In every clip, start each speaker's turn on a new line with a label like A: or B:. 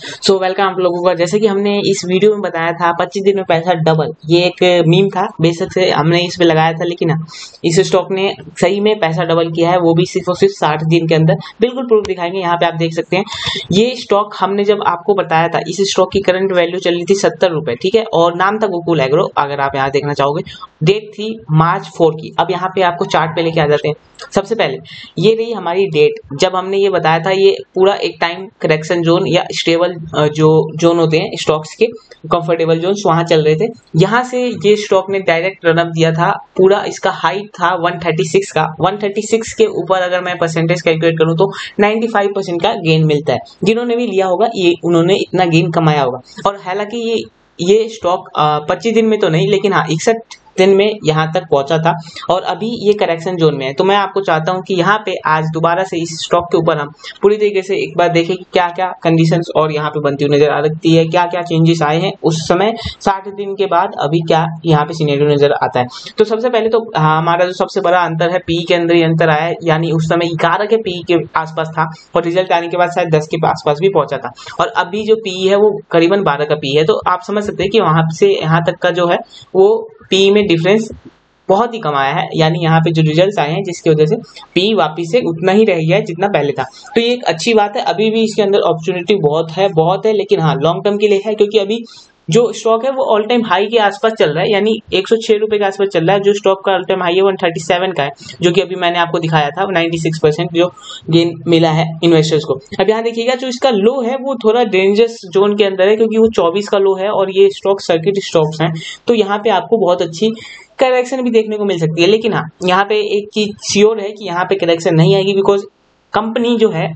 A: सो so, welcome आप लोगों का। जैसे कि हमने इस वीडियो में बताया था 25 दिन में पैसा डबल ये एक मीम था। बेशक से हमने इस पे लगाया था लेकिन हाँ इस स्टॉक ने सही में पैसा डबल किया है। वो भी सिर्फ़ और सिर्फ़ साठ दिन के अंदर। बिल्कुल प्रूफ दिखाएँगे यहाँ पे आप देख सकते हैं। ये स्टॉक हमने जब आपको बताया था इस स्टॉक की करंट वैल्यू चल रही थी सत्तर रुपए ठीक है? और नाम था गोकुल एग्रो अगर आप यहाँ देखना चाहोगे। डेट थी मार्च फोर की। अब यहाँ पे आपको चार्ट पे लेके आ जाते हैं। सबसे पहले ये रही हमारी डेट जब हमने ये बताया था ये पूरा एक टाइम करेक्शन जोन या स्टेबल जो जोन होते हैं स्टॉक्स के कंफर्टेबल जोन वहाँ चल रहे थे। यहाँ से ये स्टॉक ने डायरेक्ट रनअप दिया था, पूरा इसका हाइट था 136 का। 136 के ऊपर अगर मैं परसेंटेज कैलकुलेट करूँ तो 95 परसेंट का गेन मिलता है। जिन्होंने भी लिया होगा, ये, उन्होंने इतना गेन कमाया होगा। और हालाँकि ये ये स्टॉक पच्चीस दिन में तो नहीं, लेकिन हाँ इकसठ दिन में यहाँ तक पहुँचा था और अभी ये करेक्शन जोन में है। तो मैं आपको चाहता हूँ कि यहाँ पे आज दोबारा से इस स्टॉक के ऊपर हम पूरी तरीके से एक बार देखें क्या क्या कंडीशंस और यहाँ पे बनती हुई नज़र आ सकती है क्या क्या चेंजेस आए हैं। उस समय साठ दिन के बाद अभी क्या यहाँ पे सीनेरियो नज़र आता है। तो सबसे पहले तो हमारा जो सबसे बड़ा अंतर है पी के अंदर ही अंतर आया है, यानी उस समय ग्यारह के पी के आसपास था और रिज़ल्ट आने के बाद शायद दस के आसपास भी पहुँचा था। और अभी जो पी है वो करीबन बारह का पी है। तो आप समझ सकते हैं कि वहाँ से यहाँ तक का जो है वो पी में डिफरेंस बहुत ही कमाया है। यानी यहाँ पे जो रिज़ल्ट आए हैं, जिसकी वजह से पी वापिस से उतना ही रह गया है जितना पहले था। तो ये एक अच्छी बात है। अभी भी इसके अंदर अपॉर्चुनिटी बहुत है बहुत है, लेकिन हाँ लॉन्ग टर्म के लिए है, क्योंकि अभी जो स्टॉक है वो ऑल टाइम हाई के आसपास चल रहा है, यानी एक सौ छह रुपए के आसपास चल रहा है, जो स्टॉक का ऑल टाइम हाई है वन का है, जो कि अभी मैंने आपको दिखाया था नाइन्टी जो गेन मिला है इन्वेस्टर्स को। अब यहाँ देखिएगा, जो इसका लो है, वो थोड़ा डेंजरस जोन के अंदर है, क्योंकि वो चौबीस का लो है और ये स्टॉक सर्किट स्टॉक्स हैं तो यहाँ पे आपको बहुत अच्छी करेक्शन भी देखने को मिल सकती है। लेकिन हाँ यहाँ पे एक चीज़ श्योर है कि यहाँ पे करेक्शन नहीं आएगी बिकॉज़ कंपनी जो है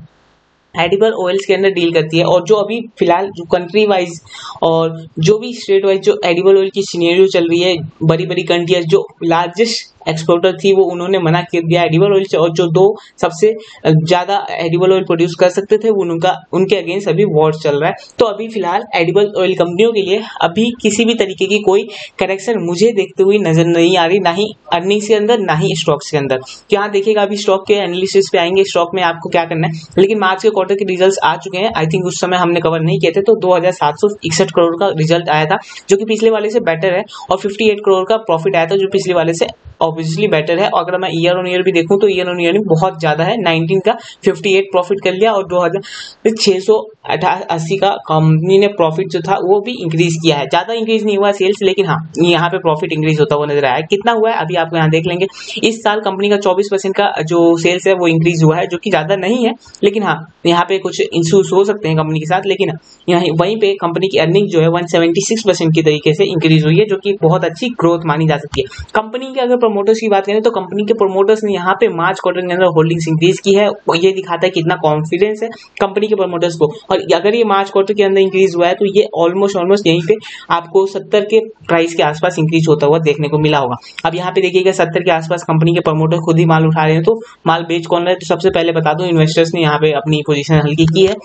A: एडिबल ऑयल्स के अंदर डील करती है और जो अभी फ़िलहाल जो कंट्री वाइज और जो भी स्टेट वाइज जो एडिबल ऑयल की सीनियर चल रही है बड़ी बड़ी कंट्रीज़ जो लार्जेस्ट एक्सपोर्टर थी, वो उन्होंने मना कर दिया एडिबल ऑयल से। और जो दो सबसे ज़्यादा एडिबल ऑयल प्रोड्यूस कर सकते थे उनका, उनके अगेंस्ट अभी वॉर चल रहा है। तो अभी फ़िलहाल एडिबल ऑयल कंपनियों के लिए अभी किसी भी तरीके की कोई करेक्शन मुझे देखते हुए नज़र नहीं आ रही, ना ही अर्निंग्स के अंदर, ना ही स्टॉक्स के अंदर। यहाँ देखिएगा, अभी स्टॉक के एनालिसिस पे आएँगे स्टॉक में आपको क्या करना है। लेकिन मार्च के क्वार्टर के रिज़ल्ट आ चुके हैं। आई थिंक उस समय हमने कवर नहीं किए थे तो दो हज़ार सात सौ इकसठ करोड़ का रिज़ल्ट आया था, जो कि पिछले वाले से बेटर है। और 58 करोड़ का प्रॉफिट आया था, जो पिछले वाले से ऑब्वियसली बेटर है। अगर मैं ईयर ऑन ईयर भी देखूँ तो ईयर ऑन ईयर बहुत ज़्यादा है। 19 का 58 प्रॉफिट कर लिया और दो हज़ार छह सौ अस्सी का कंपनी ने प्रॉफिट जो था, वो भी इंक्रीज किया है। ज़्यादा इंक्रीज नहीं हुआ सेल्स लेकिन हाँ यहाँ पे प्रॉफिट इंक्रीज होता हुआ नज़र आया। कितना हुआ है, अभी आपको यहाँ देख लेंगे। इस साल कंपनी का चौबीस का जो सेल्स है, वो इंक्रीज हुआ है, जो कि ज़्यादा नहीं है। लेकिन हाँ यहाँ पे कुछ इंश्यूज हो सकते हैं कंपनी के साथ, लेकिन यहाँ वहीं पे कंपनी की अर्निंग जो है वन सेवेंटी सिक्स परसेंट की तरीके से इंक्रीज हुई है, जो कि बहुत अच्छी ग्रोथ मानी जा सकती है। कंपनी के अगर प्रमोटर्स की बात करें तो कंपनी के प्रमोटर्स ने यहाँ पे मार्च क्वार्टर के अंदर होल्डिंग्स इंक्रीज की है। ये दिखाता है कितना कॉन्फिडेंस है कंपनी के प्रमोटर्स को। और अगर ये मार्च क्वार्टर के अंदर इंक्रीज हुआ है तो ये ऑलमोस्ट ऑलमोस्ट यहीं पे आपको सत्तर के प्राइस के आसपास इंक्रीज होता हुआ देखने को मिला होगा। अब यहाँ पे देखिएगा सत्तर के आसपास कंपनी के प्रमोटर खुद ही माल उठा रहे हैं तो माल बेच कौन रहे तो सबसे पहले बता दो इन्वेस्टर्स ने यहाँ पे अपनी पोजिशन हल्की की है।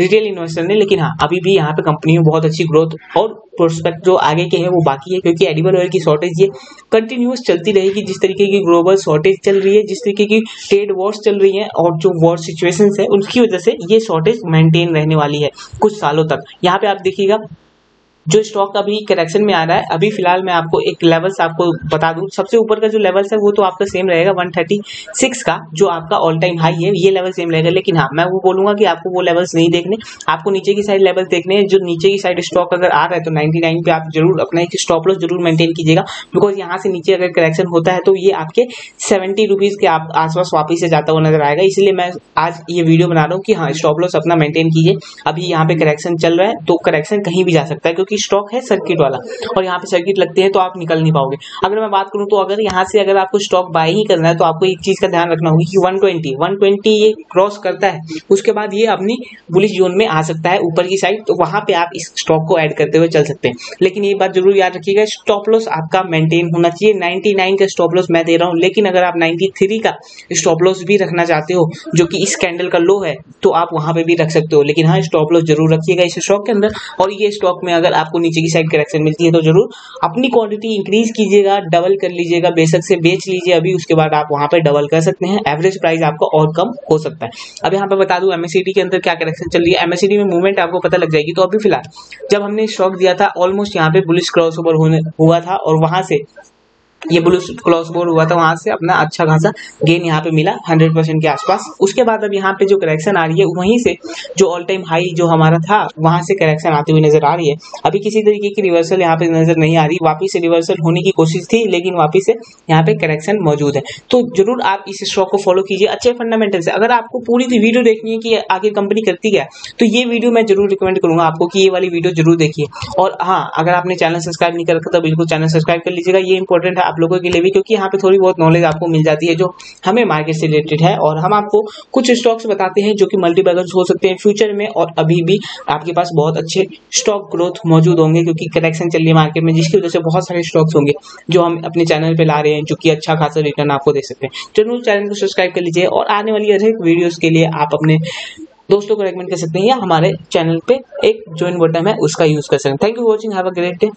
A: रिटेल इन्वेस्टर ने, लेकिन हाँ अभी भी यहाँ पे कंपनी में बहुत अच्छी ग्रोथ और प्रोस्पेक्ट जो आगे के हैं, वो बाकी है, क्योंकि एडिबल ऑयल की शॉर्टेज ये कंटिन्यूस चलती रहेगी, जिस तरीके की ग्लोबल शॉर्टेज चल रही है, जिस तरीके की ट्रेड वॉर्स चल रही है, और जो वॉर सिचुएशन है, उनकी वजह से ये शॉर्टेज मेंटेन रहने वाली है कुछ सालों तक। यहाँ पे आप देखिएगा जो स्टॉक अभी करेक्शन में आ रहा है, अभी फ़िलहाल मैं आपको एक लेवल्स आपको बता दूँ। सबसे ऊपर का जो लेवल्स है, वो तो आपका सेम रहेगा 136 का, जो आपका ऑल टाइम हाई है, ये लेवल सेम रहेगा। लेकिन हाँ मैं वो बोलूँगा कि आपको वो लेवल्स नहीं देखने, आपको नीचे की साइड लेवल्स देखने हैं। जो नीचे की साइड स्टॉक अगर आ रहा है तो नाइनटी पे आप ज़रूर अपना एक स्टॉप लॉस ज़रूर मेंटेन कीजिएगा। बिकॉज़ यहाँ से नीचे अगर करेक्शन होता है तो ये आपके सेवेंटी रुपीज़ के आसपास वापिस से जाता हुआ नज़र आएगा। इसलिए मैं आज ये वीडियो बना रहा हूँ कि हाँ स्टॉप लॉस अपना मेंटेन कीजिए। अभी यहाँ पे करेक्शन चल रहा है तो करेक्शन कहीं भी जा सकता है, क्योंकि स्टॉक है सर्किट वाला। और यहाँ पे सर्किट लगते हैं तो आप निकल नहीं पाओगे। अगर मैं बात करूँ तो अगर यहाँ से अगर आपको स्टॉक बाय ही करना है तो आपको एक चीज़ का ध्यान रखना होगा कि 120 120 ये क्रॉस करता है। उसके बाद ये अपनी बुलिश जोन में आ सकता है, ऊपर की साइड तो वहाँ पे आप इस स्टॉक को ऐड करते हुए चल सकते हैं। लेकिन ये बात ज़रूर याद रखिएगा स्टॉप लॉस आपका मेंटेन होना चाहिए। 99 का स्टॉप लॉस मैं दे रहा हूँ, लेकिन अगर आप 93 का स्टॉप लॉस भी रखना चाहते हो, जो कि इस कैंडल का लो है तो आप वहाँ पे भी रख सकते हो। लेकिन हाँ स्टॉप लॉस ज़रूर रखिएगा इस स्टॉक के अंदर। और ये स्टॉक में अगर आपको नीचे की साइड करेक्शन मिलती है तो ज़रूर अपनी क्वांटिटी इंक्रीज कीजिएगा डबल कर लीजिएगा, बेशक से बेच लीजिए, अभी उसके बाद आप वहाँ पर डबल कर सकते हैं। एवरेज प्राइस आपका और कम हो सकता है। अब यहाँ पर बता दू एमएससीडी के अंदर क्या करेक्शन चल रही है? एमएससीडी में मूवमेंट आपको पता लग जाएगी तो अभी फ़िलहाल जब हमने स्टॉक दिया था ऑलमोस्ट यहाँ पे बुलिश क्रॉस ओवर हुआ था और वहाँ से ये ब्लू क्लॉस बोर्ड हुआ था, वहाँ से अपना अच्छा खासा गेन यहाँ पे मिला 100 परसेंट के आसपास। उसके बाद अब यहाँ पे जो करेक्शन आ रही है, वहीं से जो ऑल टाइम हाई जो हमारा था, वहाँ से करेक्शन आती हुई नज़र आ रही है। अभी किसी तरीके की रिवर्सल यहाँ पे नज़र नहीं आ रही। वापिस से रिवर्सल होने की कोशिश थी, लेकिन वापिस से यहाँ पे करेक्शन मौजूद है। तो ज़रूर आप इस स्टॉक को फॉलो कीजिए। अच्छे फंडामेंटल से अगर आपको पूरी वीडियो देखनी है कि आगे कंपनी करती है तो ये वीडियो मैं ज़रूर रिकमेंड करूँगा आपको कि ये वाली वीडियो ज़रूर देखिए। और हाँ अगर आपने चैनल सब्सक्राइब नहीं कर रखा तो बिल्कुल चैनल सब्सक्राइब कर लीजिएगा। ये इंपॉर्टेंट है आप लोगों के लिए भी, क्योंकि यहाँ पे थोड़ी बहुत नॉलेज आपको मिल जाती है जो हमें मार्केट से रिलेटेड है। और हम आपको कुछ स्टॉक्स बताते हैं जो कि मल्टीपैगर्स हो सकते हैं फ्यूचर में, और अभी भी आपके पास बहुत अच्छे स्टॉक ग्रोथ मौजूद होंगे, क्योंकि करेक्शन चल रही है मार्केट में, जिसकी वजह से बहुत सारे स्टॉक्स होंगे जो हम अपने चैनल पे ला रहे हैं, जो कि अच्छा खासा रिटर्न आपको दे सकते हैं। ज़रूर चैनल को सब्सक्राइब कर लीजिए, और आने वाली अधिक वीडियोस के लिए आप अपने दोस्तों को रेकमेंड कर सकते हैं, या हमारे चैनल पे एक ज्वाइन बटन है, उसका यूज़ कर सकते हैं। Thank you watching have a great day